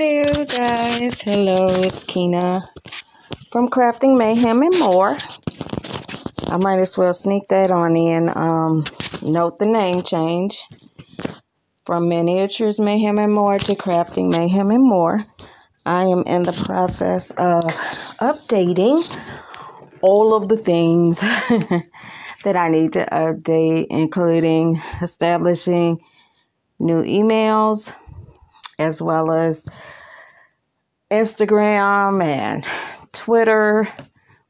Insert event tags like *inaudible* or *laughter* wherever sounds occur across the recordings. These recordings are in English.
there, guys. Hello, it's Kina from Crafting Mayhem and More. I might as well sneak that on in. Um, note the name change from Miniatures Mayhem and More to Crafting Mayhem and More. I am in the process of updating all of the things *laughs* that I need to update, including establishing new emails as well as Instagram and Twitter,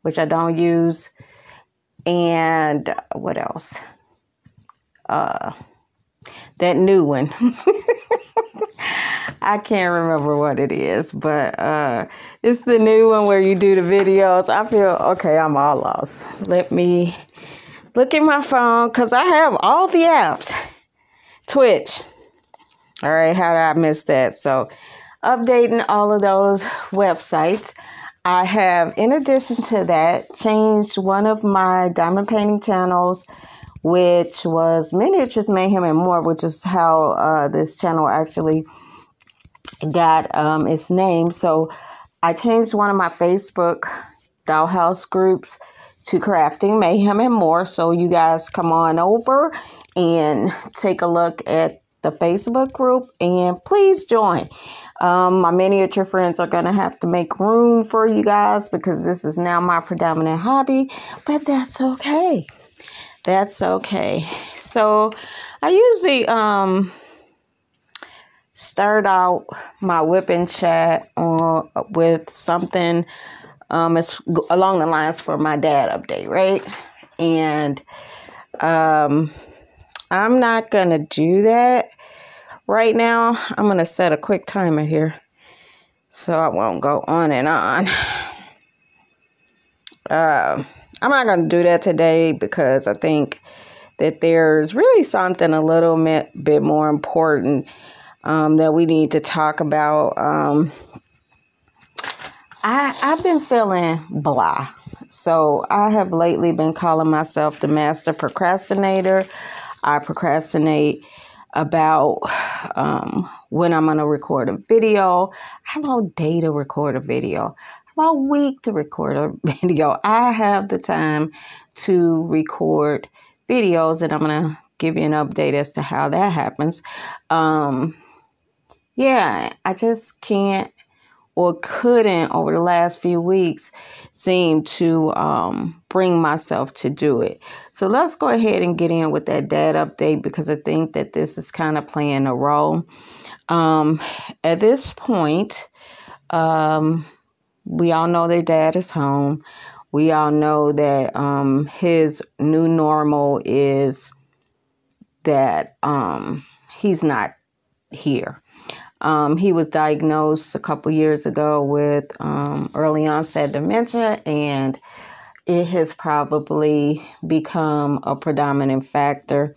which I don't use, and what else? Uh, that new one. *laughs* I can't remember what it is, but uh, it's the new one where you do the videos. I feel okay, I'm all lost. Let me look at my phone because I have all the apps. Twitch. All right, how did I miss that? So, updating all of those websites. I have, in addition to that, changed one of my diamond painting channels, which was Miniatures Mayhem and More, which is how uh, this channel actually got um, its name. So I changed one of my Facebook dollhouse groups to Crafting Mayhem and More. So you guys come on over and take a look at the Facebook group and please join. Um, my miniature friends are going to have to make room for you guys because this is now my predominant hobby, but that's okay. That's okay. So I usually um, start out my whipping chat on, with something um, it's along the lines for my dad update, right? And um, I'm not going to do that right now. I'm going to set a quick timer here so I won't go on and on. Uh, I'm not going to do that today because I think that there's really something a little bit, more important um, that we need to talk about. Um, I, I've been feeling blah. So I have lately been calling myself the master procrastinator. I procrastinate about um, when I'm going to record a video, how about day to record a video, how about week to record a *laughs* video. I have the time to record videos, and I'm going to give you an update as to how that happens. Um, yeah, I just can't or couldn't over the last few weeks seem to um, bring myself to do it. So let's go ahead and get in with that dad update because I think that this is kind of playing a role. Um, at this point, um, we all know that dad is home. We all know that um, his new normal is that um, he's not here. Um, he was diagnosed a couple years ago with um, early onset dementia, and it has probably become a predominant factor.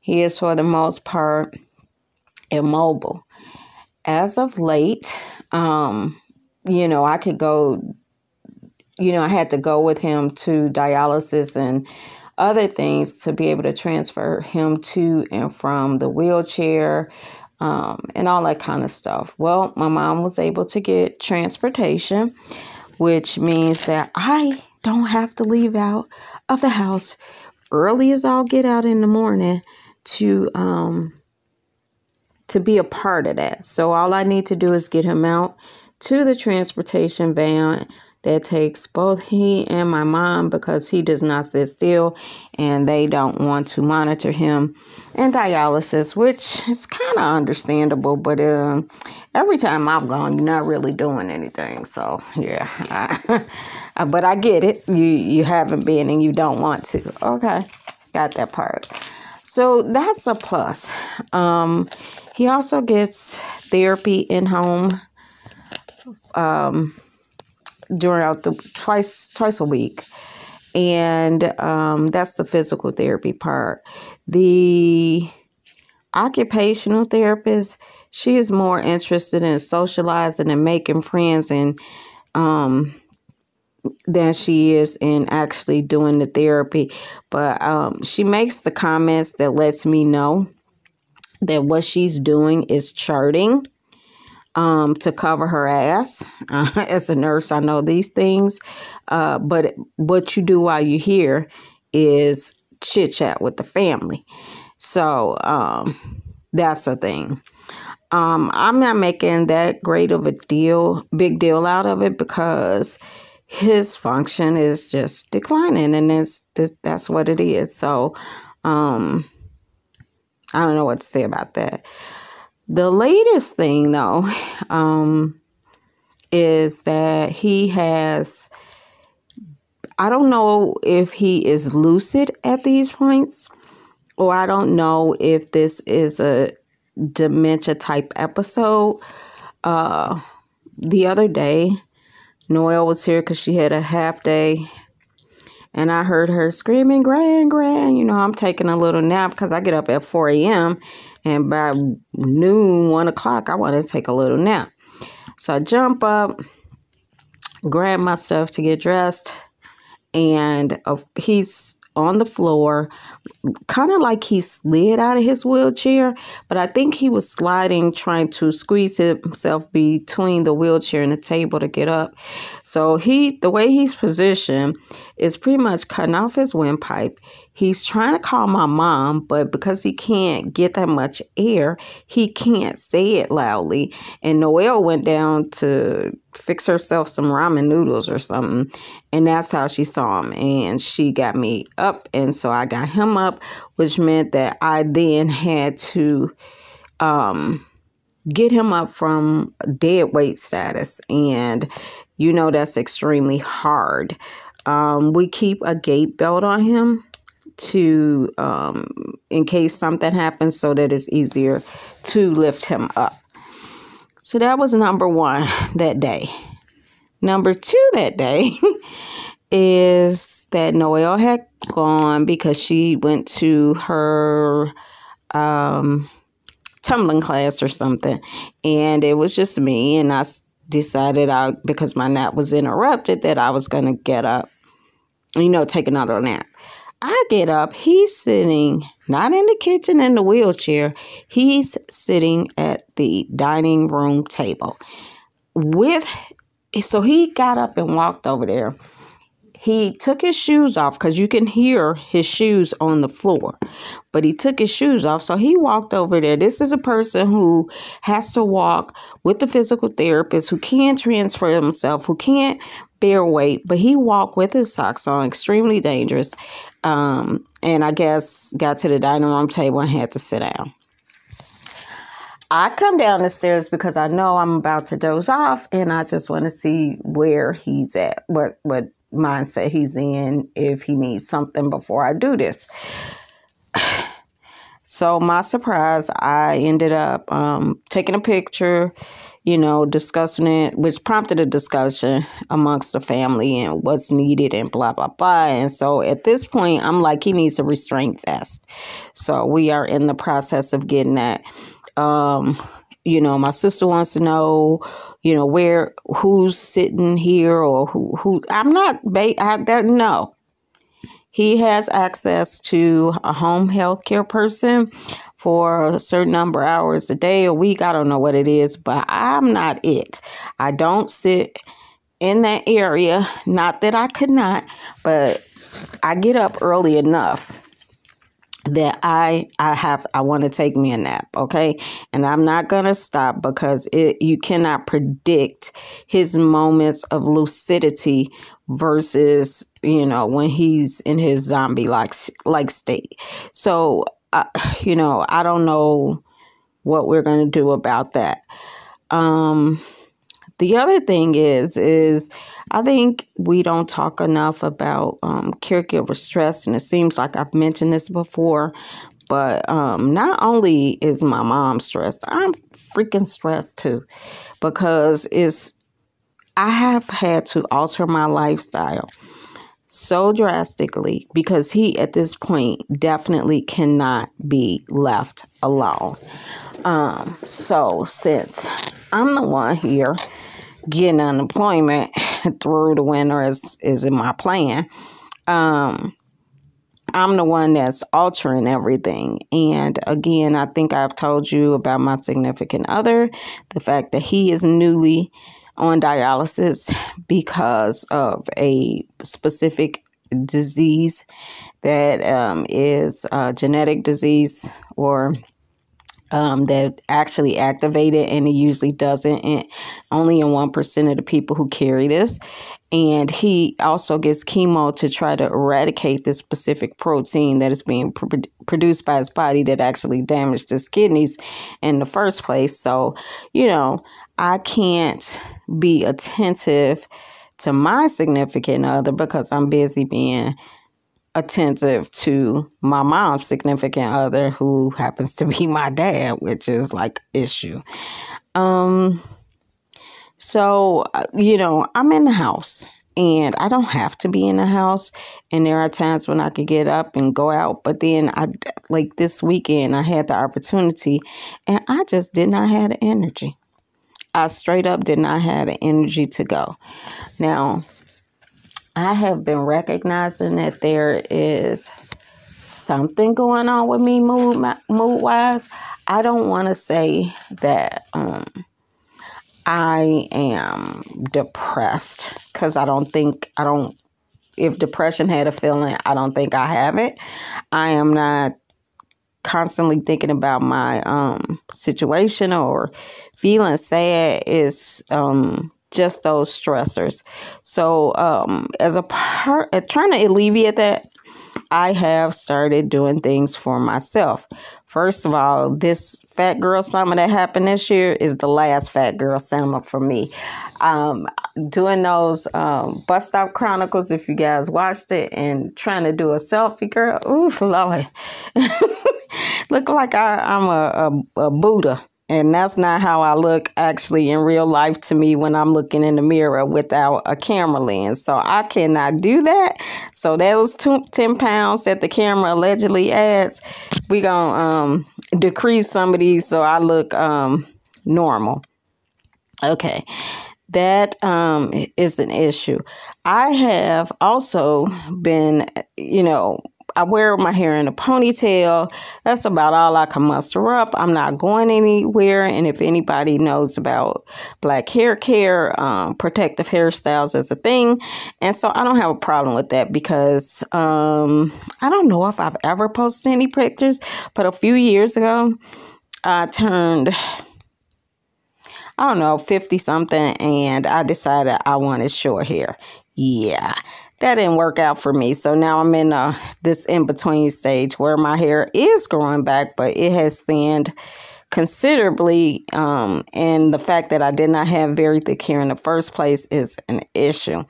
He is, for the most part, immobile. As of late, um, you know, I could go, you know, I had to go with him to dialysis and other things to be able to transfer him to and from the wheelchair um, and all that kind of stuff. Well, my mom was able to get transportation, which means that I don't have to leave out of the house early as I'll get out in the morning to um to be a part of that. So all I need to do is get him out to the transportation van that takes both he and my mom because he does not sit still and they don't want to monitor him in dialysis, which is kind of understandable. But uh, every time I've gone, you're not really doing anything. So yeah, I, *laughs* but I get it. You you haven't been and you don't want to. Okay, got that part. So that's a plus. Um, he also gets therapy in home. Um, during out the twice twice a week. And um, that's the physical therapy part. The occupational therapist she is more interested in socializing and making friends and um, than she is in actually doing the therapy. But um, she makes the comments that lets me know that what she's doing is charting um, to cover her ass. Uh, *laughs* as a nurse, I know these things. Uh, but what you do while you're here is chit chat with the family. So um, that's a thing. Um, I'm not making that great of a deal, big deal out of it because his function is just declining, and it's this that's what it is. So, um, I don't know what to say about that. The latest thing, though, *laughs* um, is that he has. I don't know if he is lucid at these points, or I don't know if this is a dementia type episode. Uh, the other day, Noelle was here because she had a half day, and I heard her screaming, "Grand, grand!" You know, I'm taking a little nap because I get up at 4 a.m. and by noon, one o'clock, I want to take a little nap. So I jump up, grab myself to get dressed, and he's on the floor, kind of like he slid out of his wheelchair, but I think he was sliding, trying to squeeze himself between the wheelchair and the table to get up. So he, the way he's positioned, is pretty much cutting off his windpipe. He's trying to call my mom, but because he can't get that much air, he can't say it loudly. And Noelle went down to fix herself some ramen noodles or something. And that's how she saw him. And she got me up. And so I got him up, which meant that I then had to um, get him up from dead weight status. And you know, that's extremely hard. Um, we keep a gait belt on him to um, in case something happens so that it's easier to lift him up. So that was number one *laughs* that day. Number two that day *laughs* is that Noelle had gone because she went to her um, tumbling class or something. And it was just me. And I decided I, because my nap was interrupted, that I was going to get up, you know, take another nap. I get up, he's sitting not in the kitchen in the wheelchair, he's sitting at the dining room table with so he got up and walked over there. He took his shoes off because you can hear his shoes on the floor, but he took his shoes off. So he walked over there. This is a person who has to walk with the physical therapist, who can't transfer himself, who can't bear weight, but he walked with his socks on, extremely dangerous. Um, and I guess got to the dining room table and had to sit down. I come down the stairs because I know I'm about to doze off and I just want to see where he's at, what what mindset he's in, if he needs something before I do this. *sighs* So my surprise, I ended up um, taking a picture, you know, discussing it, which prompted a discussion amongst the family and what's needed and blah, blah, blah. And so at this point, I'm like, he needs a restraint vest. So we are in the process of getting that. Um, you know, my sister wants to know, you know, where, who's sitting here or who, who, I'm not, ba- I, that, no. He has access to a home health care person for a certain number of hours a day, a week. I don't know what it is, but I'm not it. I don't sit in that area. Not that I could not, but I get up early enough that I I have I want to take me a nap, okay? And I'm not going to stop because it you cannot predict his moments of lucidity versus, you know, when he's in his zombie like like state. So uh, *sighs* you know, I don't know what we're going to do about that. Um, the other thing is, is I think we don't talk enough about um, caregiver stress, and it seems like I've mentioned this before. But um, not only is my mom stressed, I'm freaking stressed too, because it's I have had to alter my lifestyle so drastically because he at this point definitely cannot be left alone. Um, so since I'm the one here getting unemployment *laughs* through the winter is is in my plan. Um, I'm the one that's altering everything. And again, I think I've told you about my significant other, the fact that he is newly on dialysis because of a specific disease that um, is a genetic disease or um, that actually activated and it usually doesn't and only in 1% of the people who carry this. And he also gets chemo to try to eradicate this specific protein that is being pr- produced by his body that actually damaged his kidneys in the first place. So you know i can't be attentive to my significant other because i'm busy being attentive to my mom's significant other who happens to be *laughs* my dad which is like issue. Um so uh, you know i'm in the house and i don't have to be in the house and there are times when i could get up and go out but then i like this weekend i had the opportunity and i just did not have the energy i straight up did not have the energy to go now I have been recognizing that there is something going on with me mood mood wise. I don't want to say that um, I am depressed because I don't think I don't. If depression had a feeling, I don't think I have it. I am not constantly thinking about my um, situation or feeling sad. Is um, just those stressors. So, um, as a part, uh, trying to alleviate that, I have started doing things for myself. First of all, this Fat Girl Summer that happened this year is the last Fat Girl Summer for me. Um, doing those um, Bus Stop Chronicles, if you guys watched it, and trying to do a selfie, girl, oof, Lord. *laughs* *laughs* Look like I, I'm a, a, a Buddha. And that's not how I look actually in real life to me when I'm looking in the mirror without a camera lens. So I cannot do that. So those two, 10 pounds that the camera allegedly adds, we're going to um, decrease some of these so I look um, normal. Okay. That um, is an issue. I have also been, you know, I wear my hair in a ponytail. That's about all I can muster up. I'm not going anywhere. And if anybody knows about black hair care, um, protective hairstyles is a thing. And so I don't have a problem with that because um, I don't know if I've ever posted any pictures, but a few years ago, I turned. I don't know, 50 something, and I decided I wanted short hair. Yeah, that didn't work out for me. So now I'm in uh, this in between stage where my hair is growing back, but it has thinned considerably. Um, and the fact that I did not have very thick hair in the first place is an issue.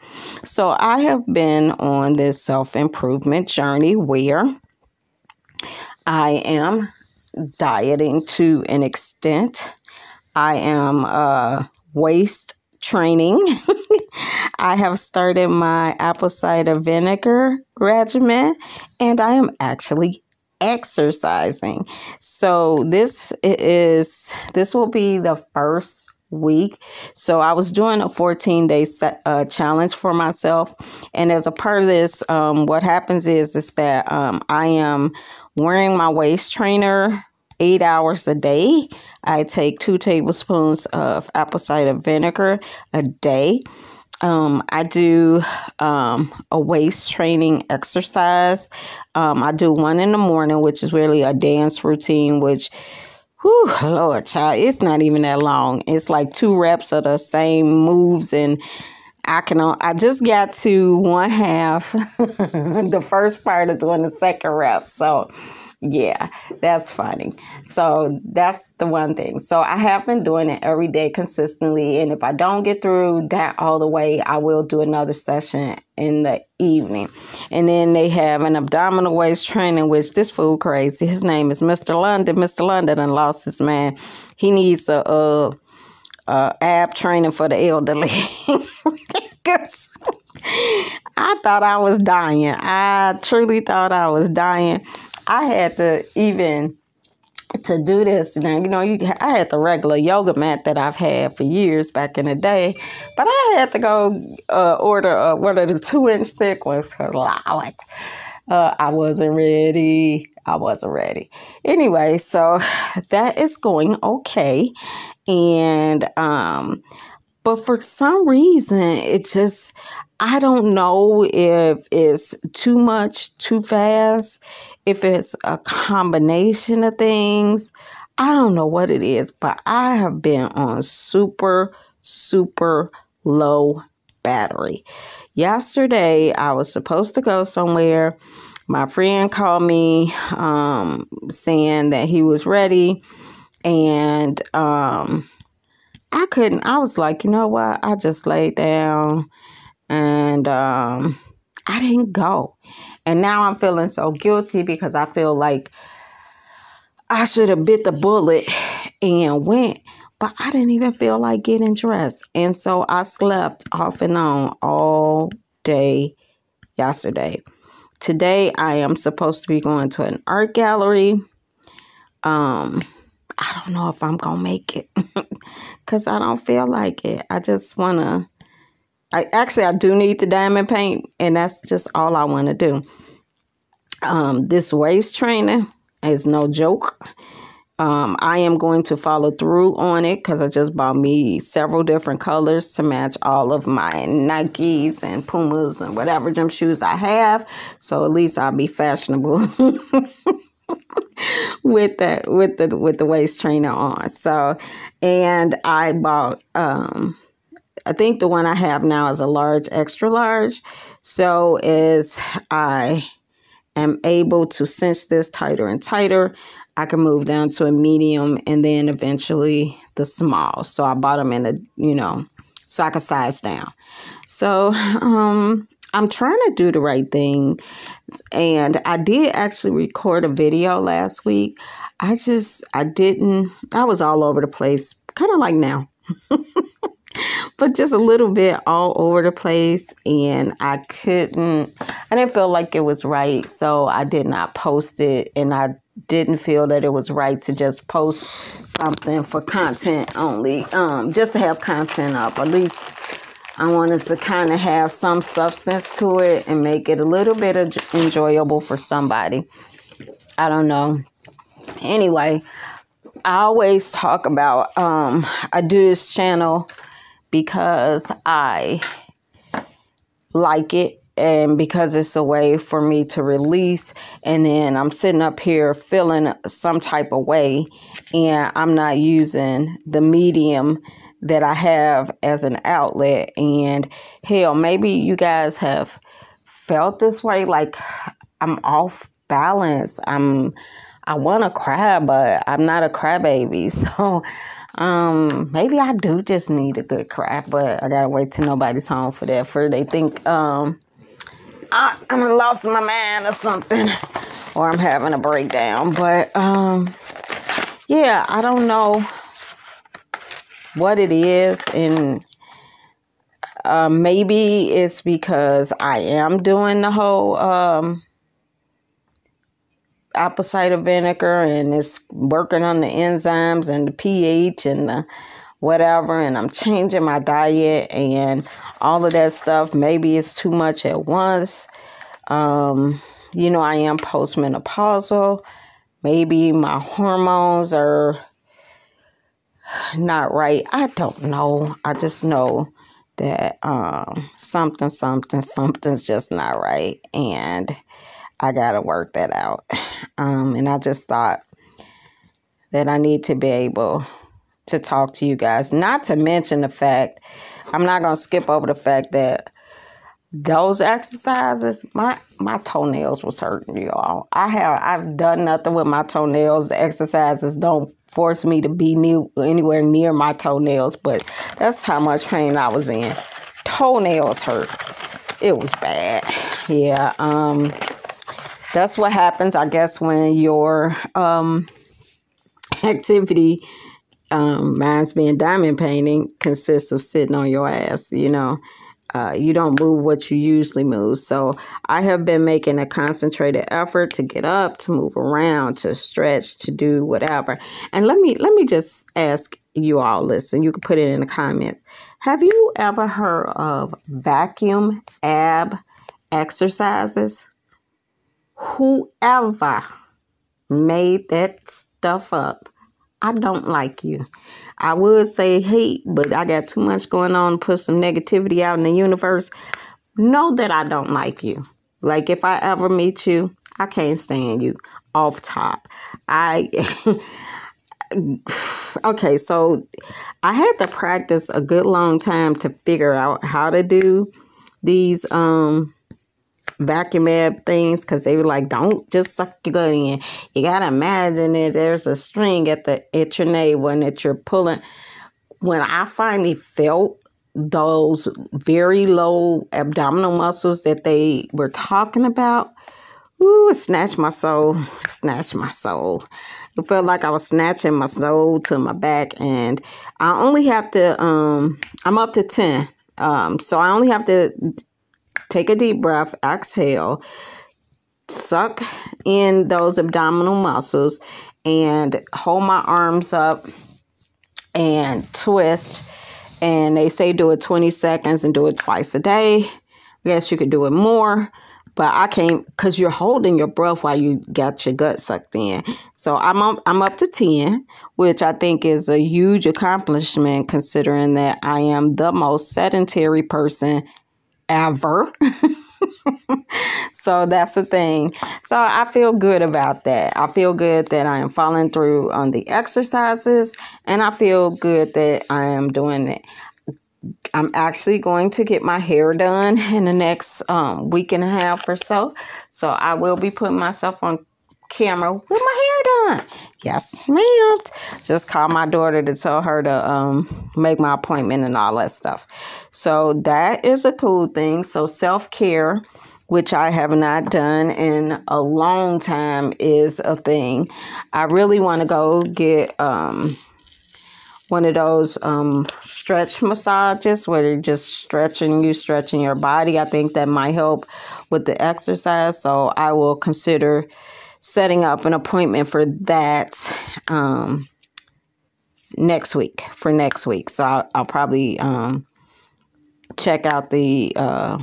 So I have been on this self improvement journey where I am dieting to an extent. I am uh, waist training. *laughs* I have started my apple cider vinegar regimen and I am actually exercising. So this is this will be the first week. So I was doing a 14 day set, uh, challenge for myself, and as a part of this, um, what happens is is that um, I am wearing my waist trainer eight hours a day. I take two tablespoons of apple cider vinegar a day. Um, I do um, a waist training exercise. Um, I do one in the morning, which is really a dance routine, which, whew, Lord, child, it's not even that long. It's like two reps of the same moves and I can I just got to one half *laughs* the first part of doing the second rep. So yeah, that's funny. So that's the one thing. So I have been doing it every day consistently. And if I don't get through that all the way, I will do another session in the evening. And then they have an abdominal waist training, which this fool crazy. His name is Mr. London. Mr. London and lost his man. He needs a, a, a ab training for the elderly. *laughs* I thought I was dying. I truly thought I was dying. I had to even to do this now you know you I had the regular yoga mat that I've had for years back in the day but I had to go uh, order uh, one of the two inch thick ones because Lord Uh, I wasn't ready. I wasn't ready. Anyway, so *sighs* that is going okay. And, um, but for some reason, it just, I don't know if it's too much too fast, if it's a combination of things. I don't know what it is, but I have been on super, super low battery. Yesterday, I was supposed to go somewhere. My friend called me um, saying that he was ready, and um, I couldn't. I was like, you know what? I just laid down and um, I didn't go. And now I'm feeling so guilty because I feel like I should have bit the bullet and went, but I didn't even feel like getting dressed. And so I slept off and on all day yesterday. Today I am supposed to be going to an art gallery. Um, I don't know if I'm gonna make it *laughs* because I don't feel like it. I just wanna I actually I do need the diamond paint, and that's just all I want to do. Um, this waist training is no joke. Um, I am going to follow through on it because I just bought me several different colors to match all of my Nikes and Pumas and whatever gym shoes I have. So at least I'll be fashionable *laughs* with that with the with the waist trainer on. So and I bought um I think the one I have now is a large, extra large. So as I am able to cinch this tighter and tighter, I can move down to a medium and then eventually the small. So I bought them in a, you know, so I can size down. So *laughs* um, I'm trying to do the right thing. And I did actually record a video last week. I just, I didn't, I was all over the place, kind of like now. *laughs* *laughs* but just a little bit all over the place and I couldn't I didn't feel like it was right so I did not post it and I didn't feel that it was right to just post something for content only um just to have content up. At least I wanted to kind of have some substance to it and make it a little bit enjoyable for somebody. I don't know. Anyway I always talk about um I do this channel because I like it and because it's a way for me to release and then I'm sitting up here feeling some type of way and I'm not using the medium that I have as an outlet. And hell maybe you guys have felt this way like I'm off balance. I'm I want to cry but I'm not a crybaby. *laughs* So um, maybe I do just need a good cry, but I gotta wait till nobody's home for that. For they think um, I, I'm lost my mind or something, or I'm having a breakdown. But um, yeah, I don't know what it is, and uh, maybe it's because I am doing the whole um apple cider vinegar and it's working on the enzymes and the pH and the whatever and I'm changing my diet and all of that stuff. Maybe it's too much at once. Um, you know, I am postmenopausal. Maybe my hormones are not right. I don't know. I just know that um, something, something, something's just not right. And I got to work that out. *sighs* Um, and I just thought that I need to be able to talk to you guys. Not to mention the fact, I'm not going to skip over the fact that those exercises, my my toenails was hurting y'all. I have I've done nothing with my toenails. The exercises don't force me to be near anywhere near my toenails, but that's how much pain I was in. Toenails hurt. It was bad. Yeah. Um that's what happens, I guess, when your um, activity, um, mine's being diamond painting, consists of sitting on your ass, you know. Uh, you don't move what you usually move. So I have been making a concentrated effort to get up, to move around, to stretch, to do whatever. And let me let me just ask you all listen. You can put it in the comments. Have you ever heard of vacuum ab exercises? Whoever made that stuff up, I don't like you. I would say hate, but I got too much going on to put some negativity out in the universe. Know that I don't like you. Like if I ever meet you, I can't stand you off top. I *laughs* okay, so I had to practice a good long time to figure out how to do these um vacuum up things because they were like, don't just suck your gut in. You gotta imagine it. there's a string at the at your navel and that you're pulling. When I finally felt those very low abdominal muscles that they were talking about, ooh, it snatched my soul, snatched my soul. It felt like I was snatching my soul to my back, and I only have to. Um, I'm up to ten. Um, so I only have to Take a deep breath, exhale, suck in those abdominal muscles, and hold my arms up and twist. And they say do it 20 seconds and do it twice a day. I guess you could do it more, but I can't because you're holding your breath while you got your gut sucked in. So I'm up, I'm up to 10, which I think is a huge accomplishment considering that I am the most sedentary person ever. so that's the thing. So I feel good about that. I feel good that I am following through on the exercises and I feel good that I am doing it. I'm actually going to get my hair done in the next um, week and a half or so. So I will be putting myself on camera with my hair done. Yes, ma'am. Just called my daughter to tell her to um make my appointment and all that stuff. So that is a cool thing. So self care, which I have not done in a long time, is a thing. I really want to go get um one of those um, stretch massages where they're just stretching you, stretching your body. I think that might help with the exercise. So I will consider setting up an appointment for that um, next week. For next week, so I'll, I'll probably um, check out the uh,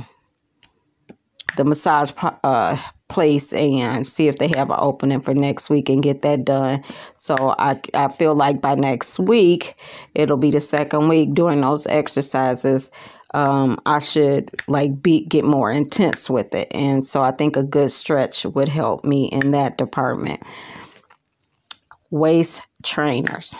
the massage uh, place and see if they have an opening for next week and get that done. So I I feel like by next week it'll be the second week doing those exercises um, I should like be get more intense with it. And so I think a good stretch would help me in that department. Waist trainers.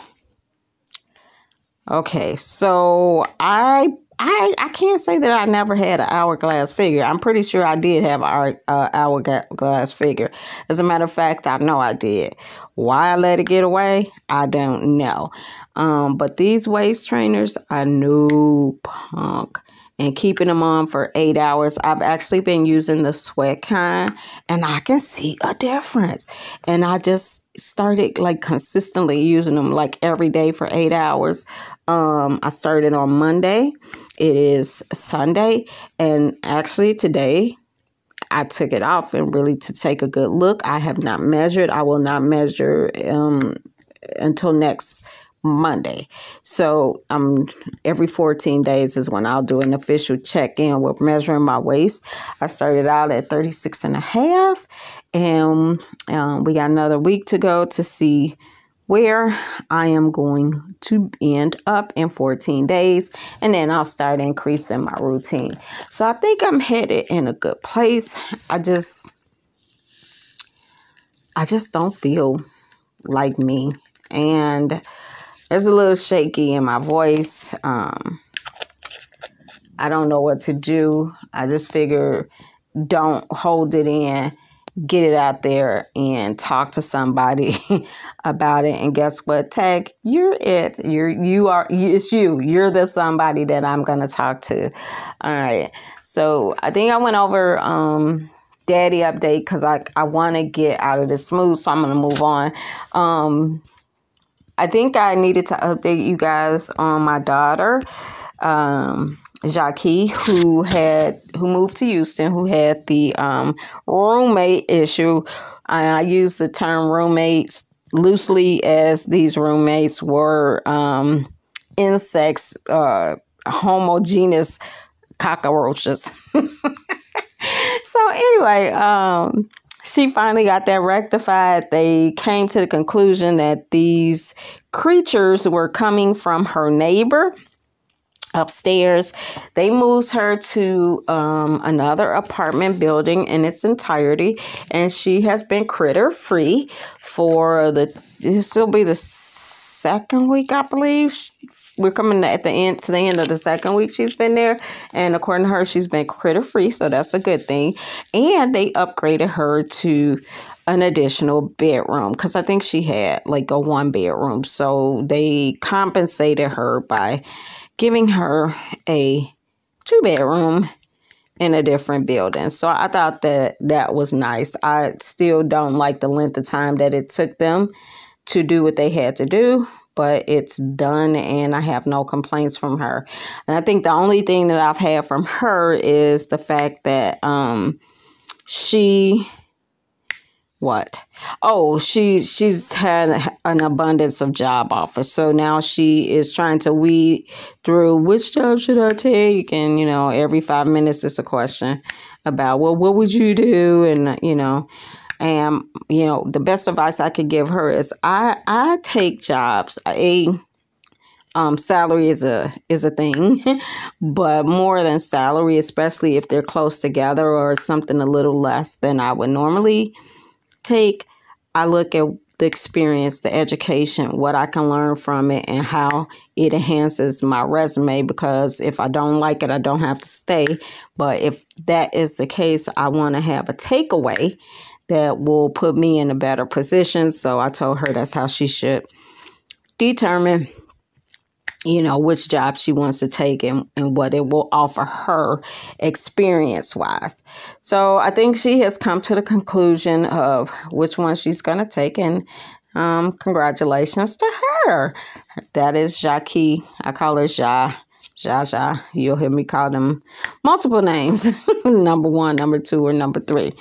Okay, so I I I can't say that I never had an hourglass figure. I'm pretty sure I did have an uh, hourglass figure. As a matter of fact, I know I did. Why I let it get away, I don't know. Um, but these waist trainers are new punk and keeping them on for eight hours. I've actually been using the sweat kind and I can see a difference. And I just started like consistently using them like every day for eight hours. Um, I started on Monday. It is Sunday. And actually today, I took it off and really to take a good look. I have not measured. I will not measure um, until next Monday. So um every 14 days is when I'll do an official check-in with measuring my waist. I started out at 36 and a half and um, we got another week to go to see where I am going to end up in 14 days and then I'll start increasing my routine. So I think I'm headed in a good place. I just I just don't feel like me and it's a little shaky in my voice. Um, I don't know what to do. I just figure don't hold it in, get it out there and talk to somebody *laughs* about it. And guess what? Tag, you're it. You're you are it's you. You're the somebody that I'm gonna talk to. All right. So I think I went over um daddy update because I, I want to get out of this mood, so I'm gonna move on. Um I think I needed to update you guys on my daughter, um, Jackie, who had who moved to Houston, who had the um, roommate issue. I use the term roommates loosely as these roommates were um, insects, uh, homogeneous cockroaches. *laughs* so anyway, um, she finally got that rectified. They came to the conclusion that these creatures were coming from her neighbor upstairs. They moved her to um, another apartment building in its entirety, and she has been critter free for the. This will be the second week, I believe. We're coming at the end to the end of the second week she's been there, and according to her, she's been critter free, so that's a good thing. And they upgraded her to an additional bedroom because I think she had like a one bedroom, so they compensated her by giving her a two bedroom in a different building. So I thought that that was nice. I still don't like the length of time that it took them to do what they had to do, but it's done and I have no complaints from her. And I think the only thing that I've had from her is the fact that um she what? Oh, she she's had an abundance of job offers. So now she is trying to weed through which job should I take? And you know, every five minutes is a question about well, what would you do? And you know, and you know, the best advice I could give her is I I take jobs. A um, salary is a is a thing, *laughs* but more than salary, especially if they're close together or something a little less than I would normally take, I look at the experience, the education, what I can learn from it, and how it enhances my resume. Because if I don't like it, I don't have to stay. But if that is the case, I want to have a takeaway that will put me in a better position. So I told her that's how she should determine you know, which job she wants to take and, and what it will offer her experience wise. So I think she has come to the conclusion of which one she's going to take. And um, congratulations to her. That is Jackie. I call her Ja. Ja Ja. You'll hear me call them multiple names *laughs* number one, number two, or number three.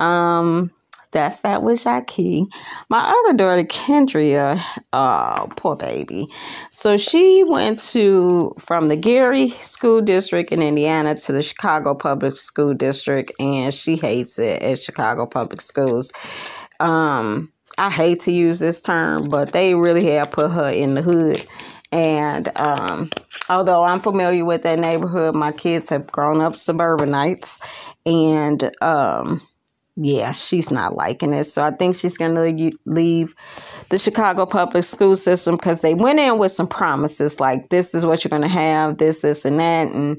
Um, that's that with Jackie. My other daughter, Kendria, oh, poor baby. So she went to from the Gary School District in Indiana to the Chicago Public School District, and she hates it at Chicago Public Schools. Um, I hate to use this term, but they really have put her in the hood. And um, although I'm familiar with that neighborhood, my kids have grown up suburbanites, and um, yeah, she's not liking it. So I think she's going to leave the Chicago public school system because they went in with some promises like this is what you're going to have, this, this, and that, and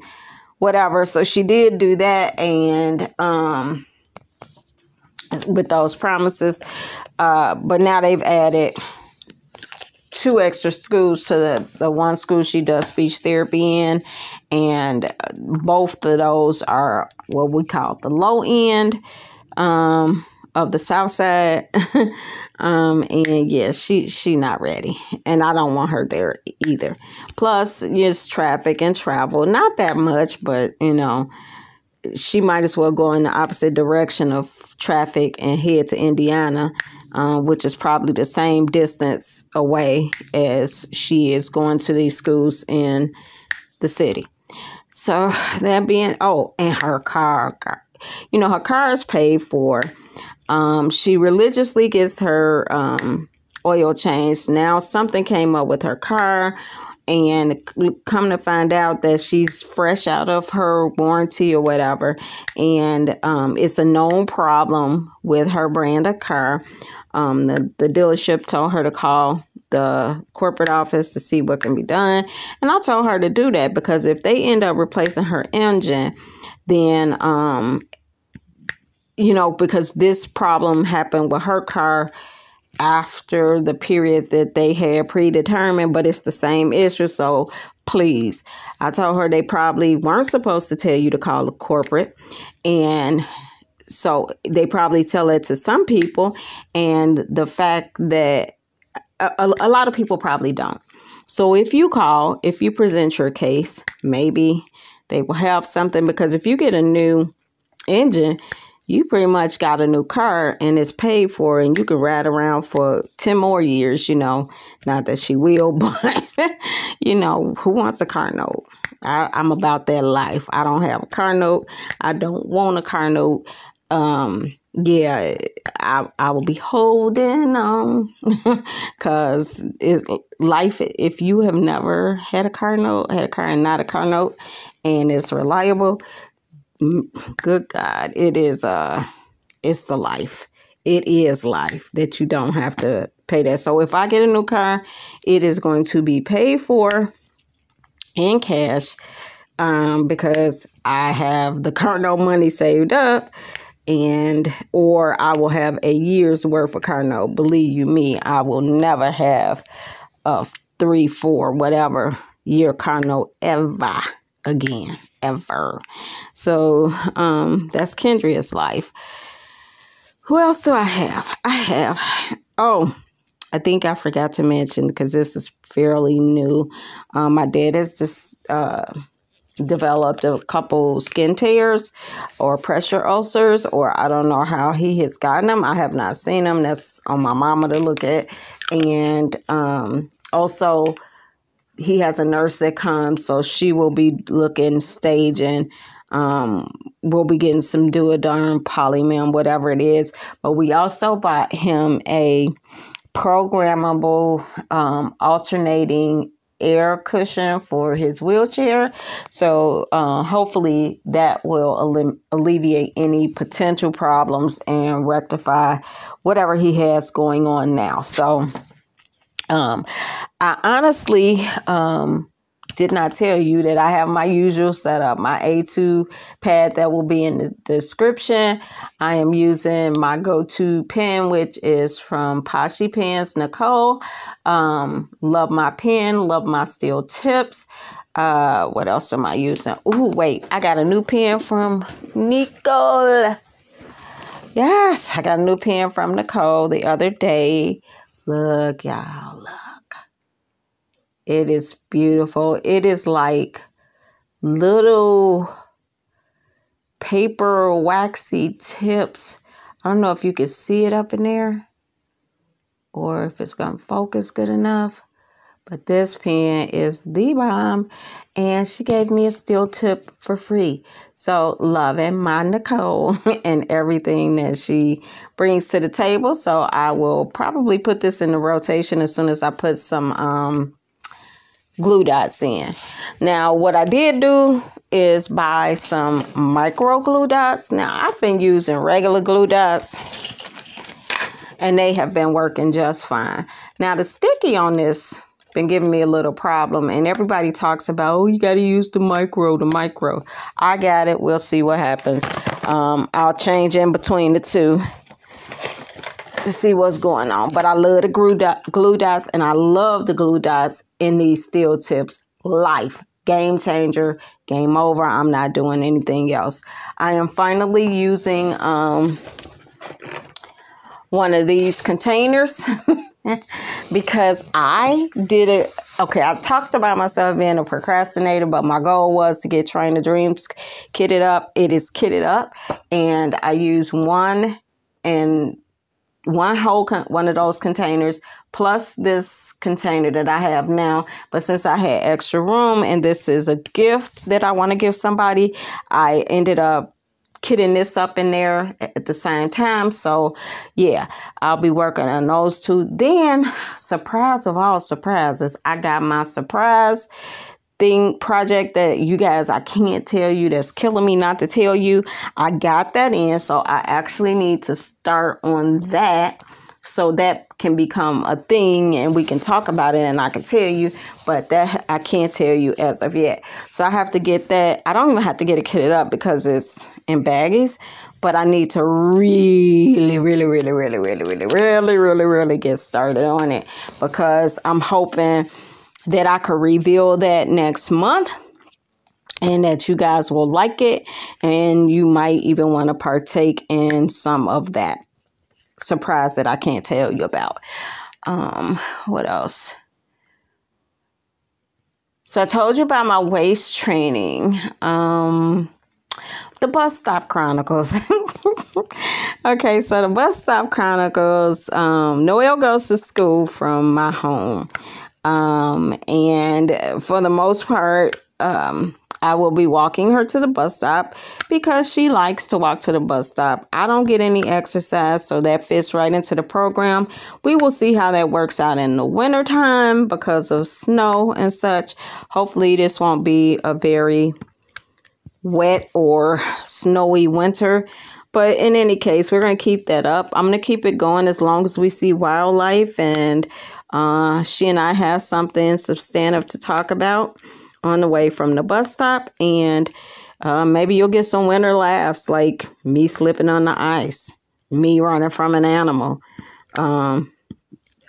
whatever. So she did do that, and um, with those promises, uh, but now they've added two extra schools to the, the one school she does speech therapy in and both of those are what we call the low end um, of the South Side. *laughs* um, and yeah, she she not ready, and I don't want her there either. Plus, just traffic and travel, not that much, but you know, she might as well go in the opposite direction of traffic and head to Indiana. Uh, which is probably the same distance away as she is going to these schools in the city. So that being, oh, and her car, you know, her car is paid for. Um, she religiously gets her um, oil changed. Now something came up with her car and come to find out that she's fresh out of her warranty or whatever and um, it's a known problem with her brand of car um, the, the dealership told her to call the corporate office to see what can be done and i told her to do that because if they end up replacing her engine then um, you know, because this problem happened with her car after the period that they had predetermined, but it's the same issue. So please, I told her they probably weren't supposed to tell you to call the corporate. And so they probably tell it to some people. And the fact that a, a lot of people probably don't. So if you call, if you present your case, maybe they will have something because if you get a new engine, you pretty much got a new car and it's paid for and you can ride around for 10 more years you know not that she will *laughs* but you know who wants a car note I, i'm about that life i don't have a car note i don't want a car note um yeah, I I will be holding on *laughs* because it's life. If you have never had a car note, had a car and not a car note, and it's reliable, good God, it is uh it's the life. It is life that you don't have to pay that. So if I get a new car, it is going to be paid for in cash um, because I have the car note money saved up and or I will have a year's worth of car note. Believe you me, I will never have a three, four, whatever year car note ever again. Ever. So um that's Kendria's life. Who else do I have? I have oh I think I forgot to mention because this is fairly new. Um, my dad has just uh, developed a couple skin tears or pressure ulcers, or I don't know how he has gotten them. I have not seen them. That's on my mama to look at. And um, also, he has a nurse that comes, so she will be looking, staging. Um, we'll be getting some Duoderm, Polymem, whatever it is. But we also bought him a programmable um, alternating air cushion for his wheelchair. So uh, hopefully that will alleviate any potential problems and rectify whatever he has going on now. So um, I honestly um, did not tell you that I have my usual setup, my A2 pad that will be in the description. I am using my go-to pen, which is from Poshy Pens Nicole. Um, love my pen, love my steel tips. Uh, what else am I using? Oh, wait, I got a new pen from Nicole. Yes, I got a new pen from Nicole the other day. Look, y'all, look. It is beautiful. It is like little paper waxy tips. I don't know if you can see it up in there or if it's going to focus good enough. But this pen is the bomb. And she gave me a steel tip for free. So loving my Nicole *laughs* and everything that she brings to the table. So I will probably put this in the rotation as soon as I put some um, glue dots in. Now, what I did do is buy some micro glue dots. Now, I've been using regular glue dots and they have been working just fine. Now, the sticky on this been giving me a little problem and everybody talks about oh you got to use the micro the micro i got it we'll see what happens um, i'll change in between the two to see what's going on. But I love the glue, dot, glue dots and I love the glue dots in these steel tips. Life, game changer, game over. I'm not doing anything else. I am finally using um, one of these containers *laughs* because I did it. Okay, I talked about myself being a procrastinator, but my goal was to get Train the Dreams kitted up. It is kitted up, and I use one and one whole con- one of those containers plus this container that I have now. But since I had extra room and this is a gift that I want to give somebody, I ended up kitting this up in there at the same time. So yeah, I'll be working on those two. Then surprise of all surprises, I got my surprise thing project that you guys I can't tell you that's killing me not to tell you. I got that in, so I actually need to start on that so that can become a thing and we can talk about it and I can tell you, but that I can't tell you as of yet. So I have to get that. I don't even have to get it kitted up because it's in baggies, but I need to really, really, really, really, really, really, really, really, really get started on it because I'm hoping that I could reveal that next month and that you guys will like it and you might even want to partake in some of that surprise that I can't tell you about. Um, what else? So I told you about my waist training. Um, the Bus Stop Chronicles. *laughs* okay, so the Bus Stop Chronicles, um, Noelle goes to school from my home. Um, and for the most part, um, I will be walking her to the bus stop because she likes to walk to the bus stop. I don't get any exercise, so that fits right into the program. We will see how that works out in the wintertime because of snow and such. Hopefully, this won't be a very wet or snowy winter. But in any case, we're going to keep that up. I'm going to keep it going as long as we see wildlife and uh, she and I have something substantive to talk about on the way from the bus stop. And uh, maybe you'll get some winter laughs like me slipping on the ice, me running from an animal, um,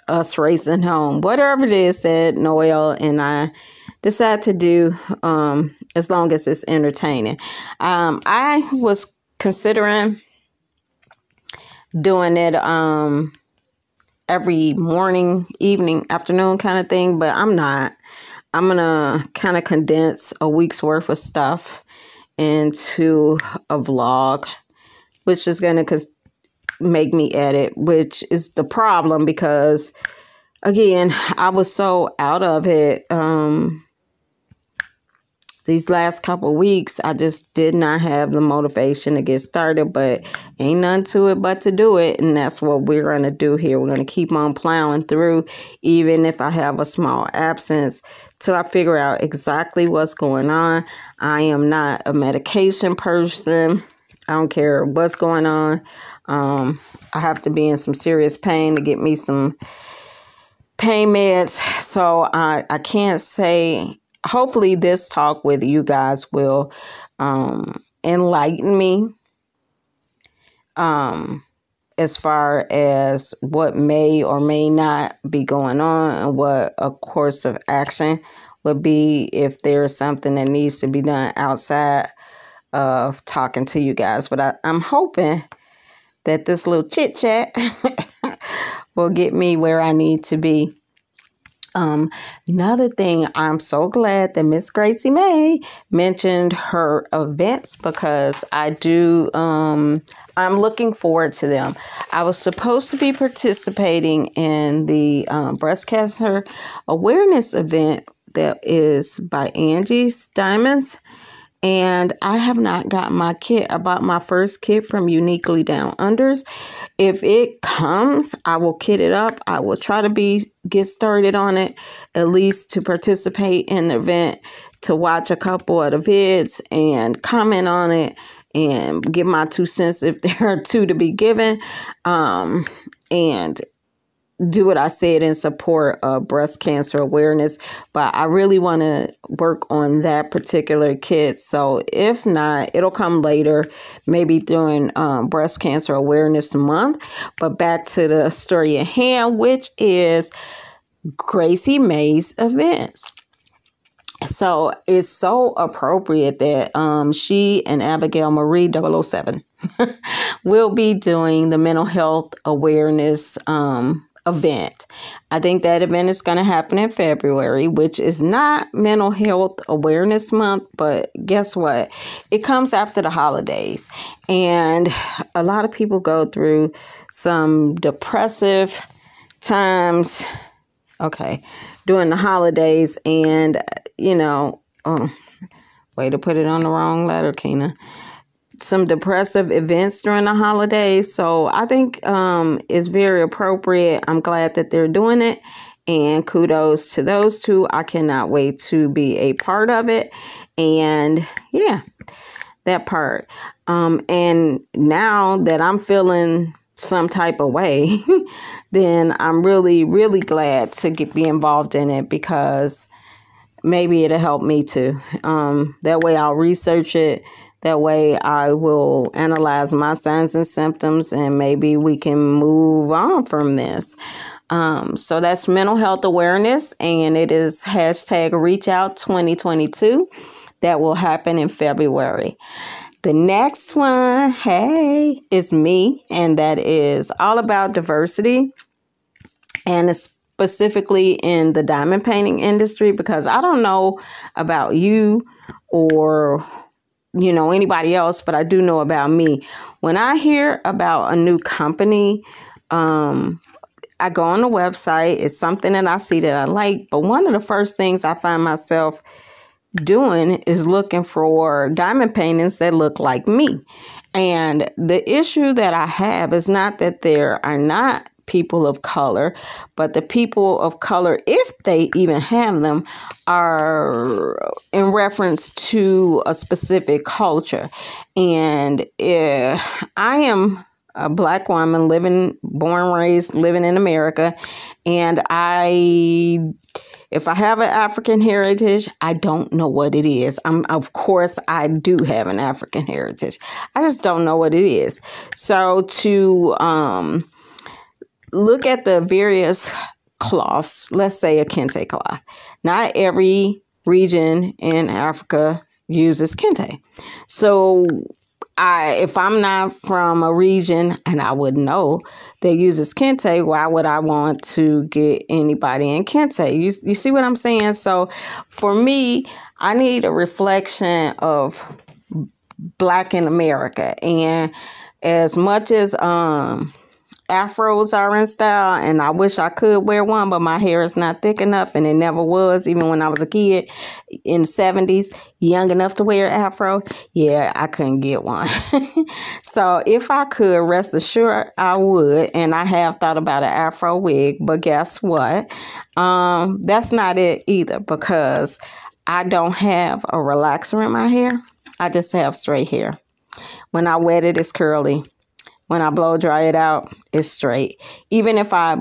us racing home, whatever it is that Noelle and I decide to do, um, as long as it's entertaining. Um, I was considering doing it um, every morning, evening, afternoon kind of thing, but I'm not. I'm going to kind of condense a week's worth of stuff into a vlog, which is going to cuz make me edit, which is the problem because, again, I was so out of it. Um, these last couple weeks, I just did not have the motivation to get started, but ain't none to it but to do it. And that's what we're going to do here. We're going to keep on plowing through, even if I have a small absence, till I figure out exactly what's going on. I am not a medication person. I don't care what's going on. Um, I have to be in some serious pain to get me some pain meds. So I, I can't say hopefully this talk with you guys will um, enlighten me um, as far as what may or may not be going on and what a course of action would be if there's something that needs to be done outside of talking to you guys. But I, I'm hoping that this little chit chat *laughs* will get me where I need to be. Um, another thing, I'm so glad that Miss Gracie Mae mentioned her events because I do, um, I'm looking forward to them. I was supposed to be participating in the um, breast cancer awareness event that is by Angie's Diamonds and I have not got my kit. I bought my first kit from Uniquely Down Unders. If it comes, I will kit it up. I will try to be get started on it, at least to participate in the event, to watch a couple of the vids and comment on it and give my two cents if *laughs* there are two to be given. Um, and do what I said in support of breast cancer awareness, but I really want to work on that particular kit. So if not, it'll come later, maybe during um, Breast Cancer Awareness Month. But back to the story at hand, which is Gracie Mae's events. So it's so appropriate that um, she and Abigail Maree 007 *laughs* will be doing the mental health awareness um, event. I think that event is going to happen in February, which is not Mental Health Awareness Month, but guess what? It comes after the holidays. And a lot of people go through some depressive times, okay, during the holidays. And, you know, oh, way to put it on the wrong letter, Kina some depressive events during the holidays. So I think um, it's very appropriate. I'm glad that they're doing it. And kudos to those two. I cannot wait to be a part of it. And yeah, that part. Um, and now that I'm feeling some type of way, *laughs* then I'm really, really glad to get be involved in it because maybe it'll help me too. Um, that way I'll research it that way, I will analyze my signs and symptoms, and maybe we can move on from this. Um, so that's mental health awareness, and it is hashtag reach out 2022. That will happen in February. The next one, hey, is me, and that is all about diversity and specifically in the diamond painting industry because I don't know about you or you know anybody else but i do know about me when i hear about a new company um i go on the website it's something that i see that i like but one of the first things i find myself doing is looking for diamond paintings that look like me. And the issue that I have is not that there are not people of color, but the people of color, if they even have them, are in reference to a specific culture. And uh, I am a black woman living, born, raised, living in America, and I if I have an African heritage, I don't know what it is. I'm, of course, I do have an African heritage. I just don't know what it is. So to um, look at the various cloths, let's say a kente cloth. Not every region in Africa uses kente. So I if I'm not from a region and I would know that uses kente, why would I want to get anybody in kente? You you see what I'm saying? So for me, I need a reflection of black in America and as much as um afros are in style and I wish I could wear one, but my hair is not thick enough and it never was, even when I was a kid in the 70s, young enough to wear afro. Yeah, I couldn't get one. *laughs* so if I could, rest assured I would. And I have thought about an afro wig, but guess what? Um, that's not it either because I don't have a relaxer in my hair. I just have straight hair. When I wet it, it's curly when I blow dry it out, it's straight. Even if I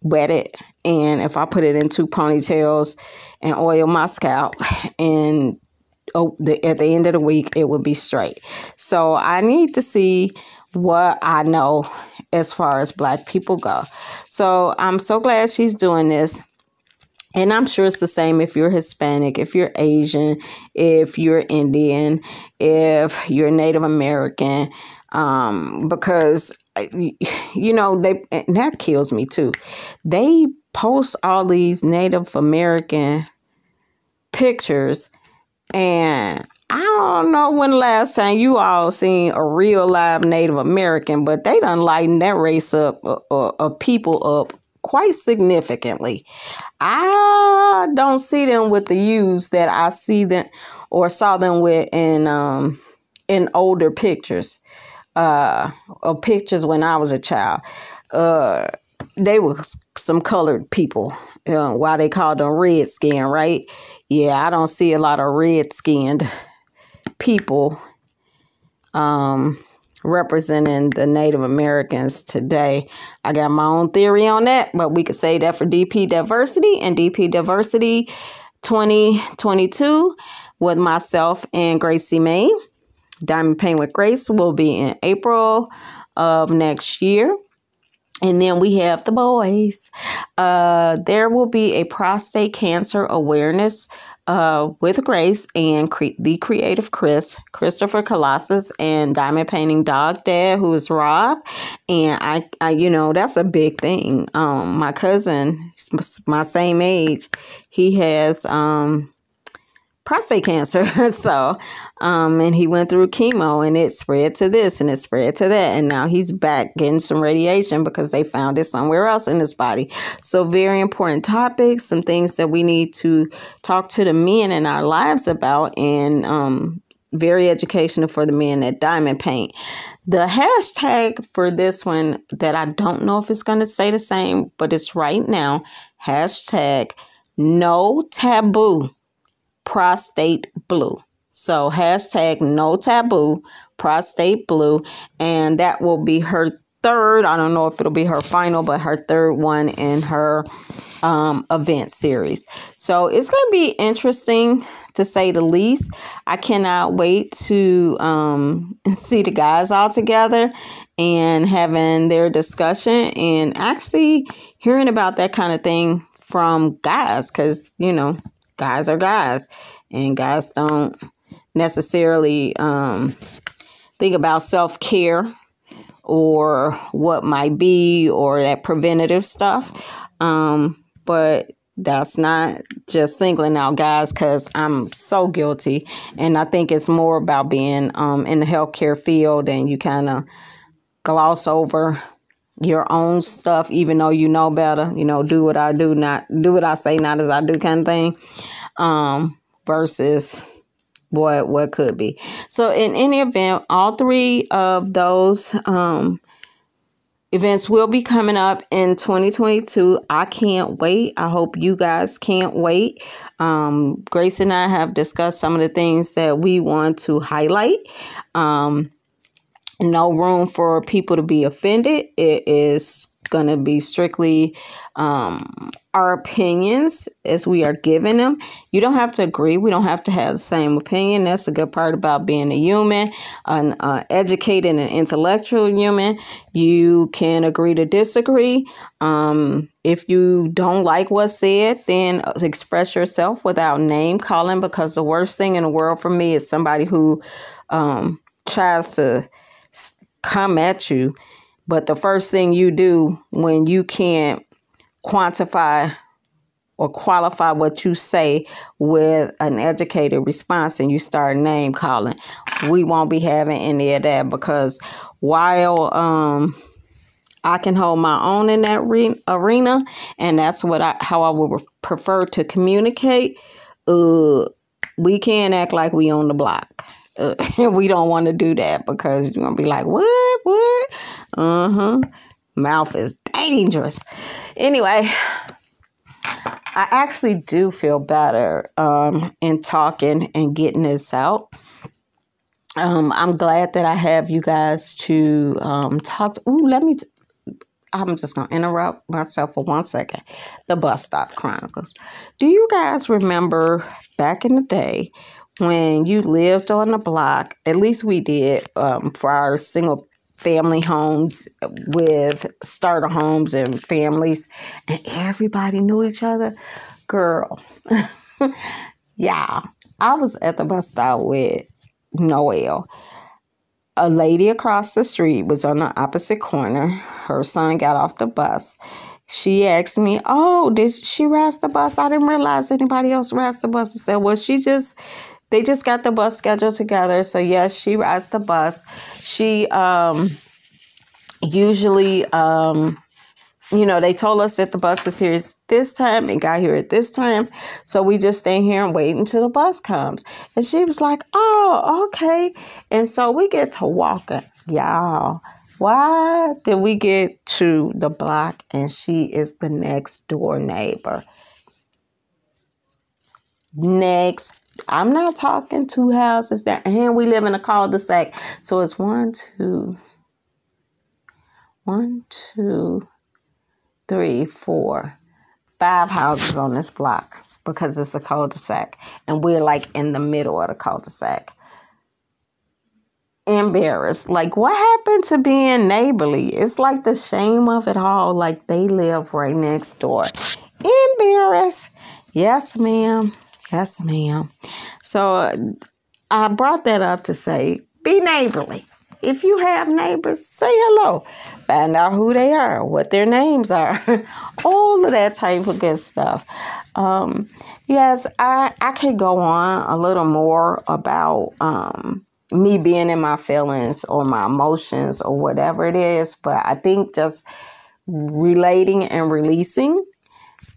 wet it and if I put it in two ponytails and oil my scalp *laughs* and oh, the, at the end of the week, it would be straight. So I need to see what I know as far as black people go. So I'm so glad she's doing this. And I'm sure it's the same if you're Hispanic, if you're Asian, if you're Indian, if you're Native American, um, because you know they that kills me too. They post all these Native American pictures, and I don't know when last time you all seen a real live Native American, but they done lighten that race up uh, uh, of people up quite significantly. I don't see them with the use that I see them or saw them with in um, in older pictures uh, of pictures when I was a child. Uh, they were some colored people. Uh, why they called them red skin, right? Yeah, I don't see a lot of red skinned people um, representing the Native Americans today. I got my own theory on that, but we could say that for DP Diversity and DP Diversity 2022 with myself and Gracie Mae. Diamond Paint with Grace will be in April of next year. And then we have the boys. Uh, there will be a prostate cancer awareness uh, with Grace and cre- the Kreative Kris, Christopher Colossus, and Diamond Painting Dog Dad, who is Rob. And I, I, you know, that's a big thing. Um, my cousin, my same age, he has um, prostate cancer. *laughs* so, um, and he went through chemo and it spread to this and it spread to that. And now he's back getting some radiation because they found it somewhere else in his body. So, very important topics, some things that we need to talk to the men in our lives about, and um, very educational for the men at Diamond Paint. The hashtag for this one that I don't know if it's going to say the same, but it's right now hashtag no taboo prostate blue. So hashtag no taboo prostate blue. And that will be her third. I don't know if it'll be her final, but her third one in her um, event series. So it's going to be interesting to say the least. I cannot wait to um, *laughs* see the guys all together and having their discussion and actually hearing about that kind of thing from guys because, you know, guys are guys, and guys don't necessarily um, think about self care or what might be or that preventative stuff. Um, but that's not just singling out guys because I'm so guilty. And I think it's more about being um, in the healthcare field and you kind of gloss over your own stuff, even though you know better. You know, do what I do, not do what I say, not as I do, kind of thing. Um, versus what what could be. So in any event, all three of those um events will be coming up in 2022 i can't wait i hope you guys can't wait um, grace and i have discussed some of the things that we want to highlight um, no room for people to be offended it is going to be strictly um, our opinions as we are giving them. You don't have to agree. We don't have to have the same opinion. That's a good part about being a human, an uh, educated and intellectual human. You can agree to disagree. Um, if you don't like what's said, then express yourself without name calling because the worst thing in the world for me is somebody who um, tries to come at you but the first thing you do when you can't quantify or qualify what you say with an educated response and you start name calling, we won't be having any of that because while um, I can hold my own in that re- arena, and that's what I how I would prefer to communicate. Uh, we can't act like we on the block. Uh, *laughs* we don't want to do that because you're gonna be like, what, what? Uh huh. Mouth is dangerous. Anyway, I actually do feel better um, in talking and getting this out. Um, I'm glad that I have you guys to um, talk. To. Ooh, let me. T- I'm just gonna interrupt myself for one second. The bus stop chronicles. Do you guys remember back in the day when you lived on the block, at least we did um, for our single family homes with starter homes and families, and everybody knew each other. Girl, *laughs* yeah, I was at the bus stop with Noelle. A lady across the street was on the opposite corner. Her son got off the bus she asked me, Oh, did she ride the bus? I didn't realize anybody else ride the bus. I said, Well, she just they just got the bus schedule together. So yes, she rides the bus. She um usually um you know, they told us that the bus is here this time and got here at this time. So we just stay here and wait until the bus comes. And she was like, Oh, okay. And so we get to walking. Y'all, why did we get to the block and she is the next door neighbor? Next I'm not talking two houses that, and we live in a cul-de-sac. So it's one, two, one, two, three, four, five houses on this block because it's a cul-de-sac. And we're like in the middle of the cul-de-sac. Embarrassed. Like, what happened to being neighborly? It's like the shame of it all. Like, they live right next door. Embarrassed. Yes, ma'am. Yes, ma'am. So I brought that up to say be neighborly. If you have neighbors, say hello. Find out who they are, what their names are, *laughs* all of that type of good stuff. Um, yes, I, I could go on a little more about um, me being in my feelings or my emotions or whatever it is, but I think just relating and releasing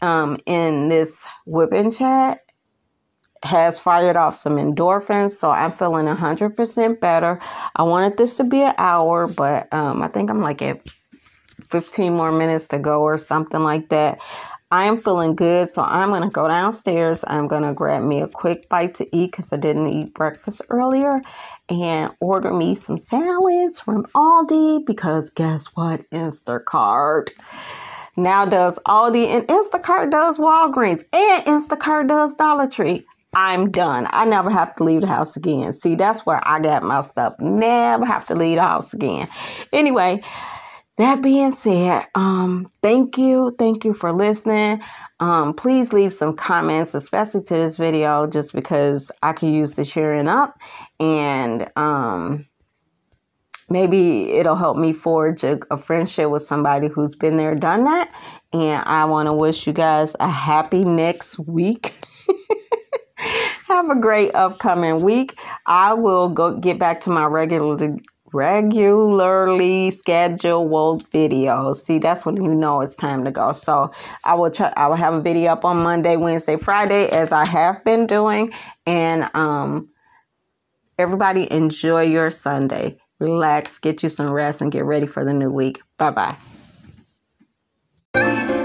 um, in this whipping chat has fired off some endorphins, so I'm feeling 100% better. I wanted this to be an hour, but um, I think I'm like at 15 more minutes to go or something like that. I am feeling good, so I'm to go downstairs. I'm to grab me a quick bite to eat because I didn't eat breakfast earlier and order me some salads from Aldi because guess what? Instacart now does Aldi and Instacart does Walgreens and Instacart does Dollar Tree. I'm done. I never have to leave the house again. See, that's where I got my stuff. Never have to leave the house again. Anyway, that being said, um, thank you. Thank you for listening. Um, please leave some comments, especially to this video, just because I can use the cheering up and um maybe it'll help me forge a, a, friendship with somebody who's been there, done that. And I want to wish you guys a happy next week. *laughs* *laughs* Have a great upcoming week. I will go get back to my regular regularly scheduled videos. See, that's when you know it's time to go. So I will try I will have a video up on Monday, Wednesday, Friday, as I have been doing. And um everybody enjoy your Sunday. Relax, get you some rest, and get ready for the new week. Bye bye.